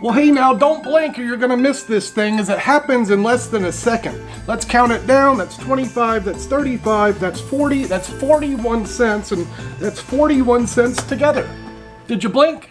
Well, hey now, don't blink or you're gonna miss this thing as it happens in less than a second. Let's count it down. That's 25, that's 35, that's 40, that's 41 cents, and that's 41 cents together. Did you blink?